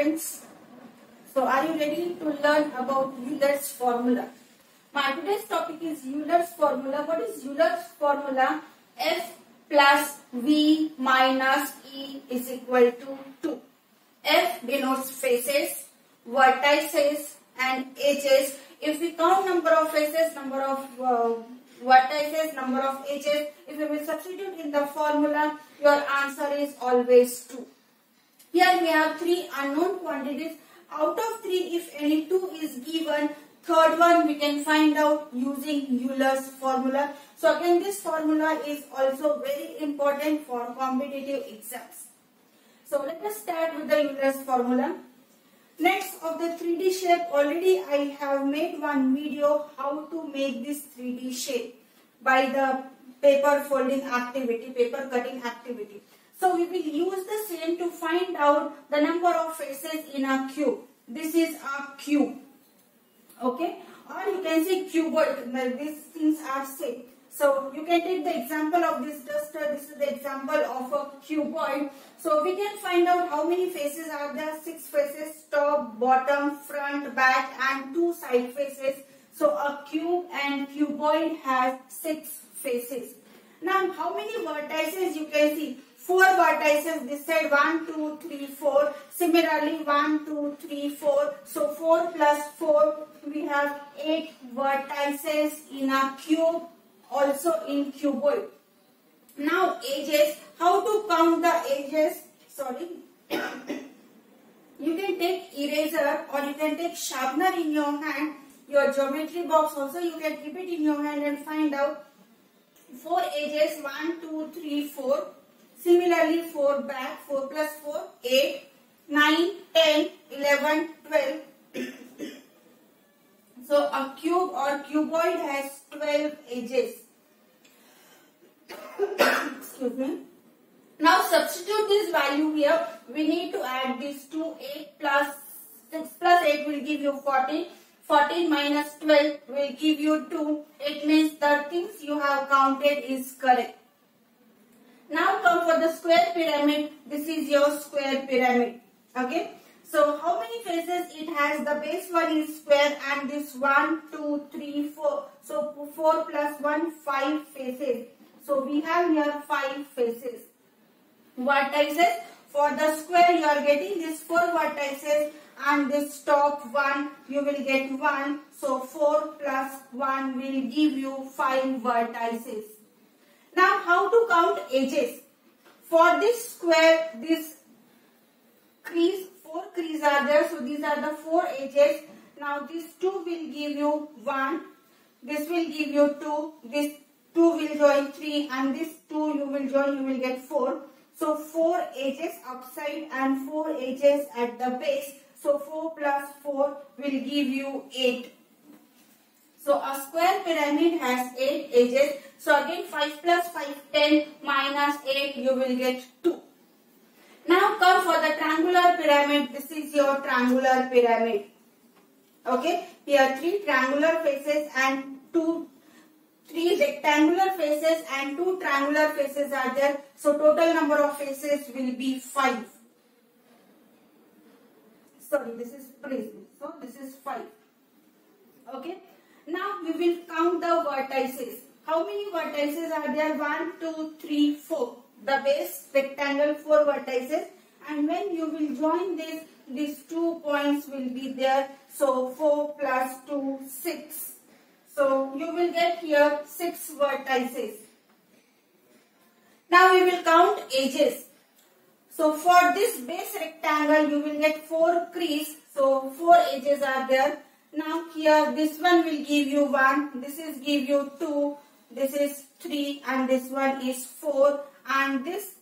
students. So are you ready to learn about Euler's formula? My today's topic is Euler's formula. What is Euler's formula? F plus V minus E is equal to 2. F denotes faces, vertices and edges. If we count number of faces, number of uh, vertices, number of edges, if we will substitute in the formula, your answer is always 2. Here we have three unknown quantities. Out of three, if any two is given, third one we can find out using Euler's formula. So again, this formula is also very important for competitive exams. So let us start with the Euler's formula. Nets of the 3D shape, already I have made one video how to make this 3D shape by the paper folding activity, paper cutting activity. So we will use the same to find out the number of faces in a cube. This is a cube. Okay. Or you can say cuboid. These things are same. So you can take the example of this duster. This is the example of a cuboid. So we can find out how many faces are there. Six faces, top, bottom, front, back and two side faces. So a cube and cuboid has six faces. Now how many vertices you can see? Four vertices this side 1 2 3 4 similarly 1 2 3 4 so 4 plus 4 we have 8 vertices in a cube also in cuboid. Now edges. How to count the edges? Sorry. You can take eraser or you can take sharpener in your hand. Your geometry box also you can keep it in your hand and find out. Four edges 1 2 3 4 Similarly, 4 back, 4 plus 4, 8, 9, 10, 11, 12. so, a cube or cuboid has 12 edges. Excuse me. Now, substitute this value here. We need to add these two. 8 plus 6 plus 8 will give you 14. 14 minus 12 will give you 2. It means the things you have counted is correct. Now come for the square pyramid. This is your square pyramid. Okay. So how many faces it has? The base one is square and this one, two, three, four. So 4 plus 1, 5 faces. So we have here 5 faces. Vertices. For the square you are getting these 4 vertices and this top one you will get 1. So 4 plus 1 will give you 5 vertices. Now how to count edges? For this square, this crease, four crease are there. So these are the four edges. Now these two will give you one. This will give you two. This two will join three and this two you will join, you will get four. So four edges upside and four edges at the base. So 4 plus 4 will give you 8. So a square pyramid has 8 edges. So again 5 plus 5, 10 minus 8 you will get 2. Now come for the triangular pyramid. This is your triangular pyramid. Okay. Here 3 triangular faces and 2 three rectangular faces and two triangular faces are there. So total number of faces will be 5. Sorry, this is prism. So this is 5. Okay. Now we will count the vertices. How many vertices are there? 1, 2, 3, 4. The base rectangle 4 vertices and when you will join this, these two points will be there. So 4 plus 2, 6. So you will get here 6 vertices. Now we will count edges. So for this base rectangle you will get 4 crease. So 4 edges are there. Now here this one will give you 1, this is give you 2, this is 3 and this one is 4 and this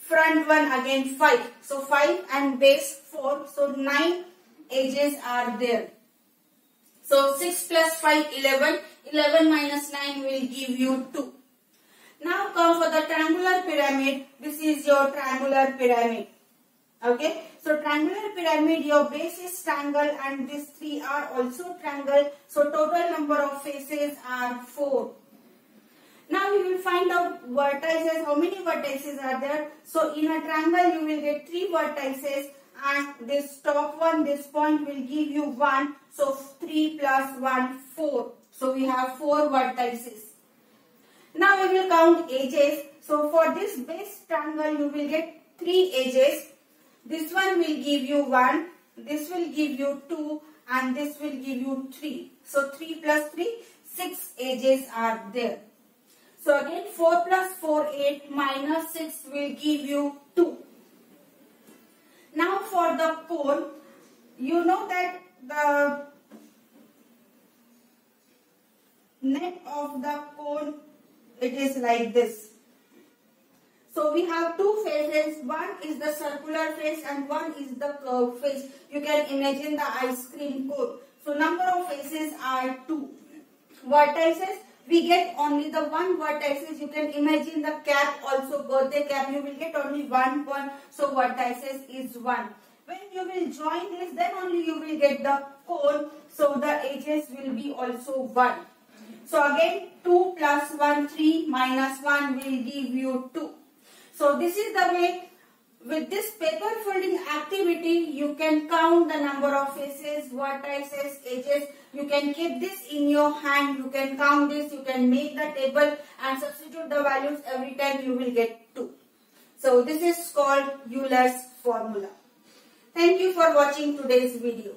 front one again 5. So 5 and base 4, so 9 edges are there. So 6 plus 5, 11, 11 minus 9 will give you 2. Now come for the triangular pyramid, this is your triangular pyramid. Okay. So triangular pyramid, your base is triangle and these three are also triangle. So total number of faces are 4. Now we will find out vertices. How many vertices are there? So in a triangle you will get 3 vertices. and this top one, this point will give you 1. So 3 plus 1, 4. So we have 4 vertices. Now we will count edges. So for this base triangle you will get 3 edges. This one will give you 1. This will give you 2 and this will give you 3. So 3 plus 3, 6 edges are there. So again 4 plus 4, 8 minus 6 will give you 2. Now for the cone, you know that the net of the cone, it is like this. So we have two faces. One is the circular face and one is the curved face. You can imagine the ice cream cone. So number of faces are two. Vertices, we get only the one vertices. You can imagine the cap also, birthday cap, you will get only one point. So vertices is one. When you will join this, then only you will get the cone. So the edges will be also one. So again, 2 plus 1, 3 minus 1 will give you 2. So this is the way with this paper you can count the number of faces, vertices, edges. You can keep this in your hand. You can count this. You can make the table and substitute the values every time you will get 2. So this is called Euler's formula. Thank you for watching today's video.